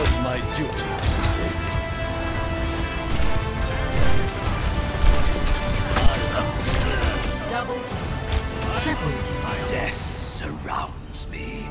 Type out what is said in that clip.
was my duty to save you. Double, triple. Death surrounds me.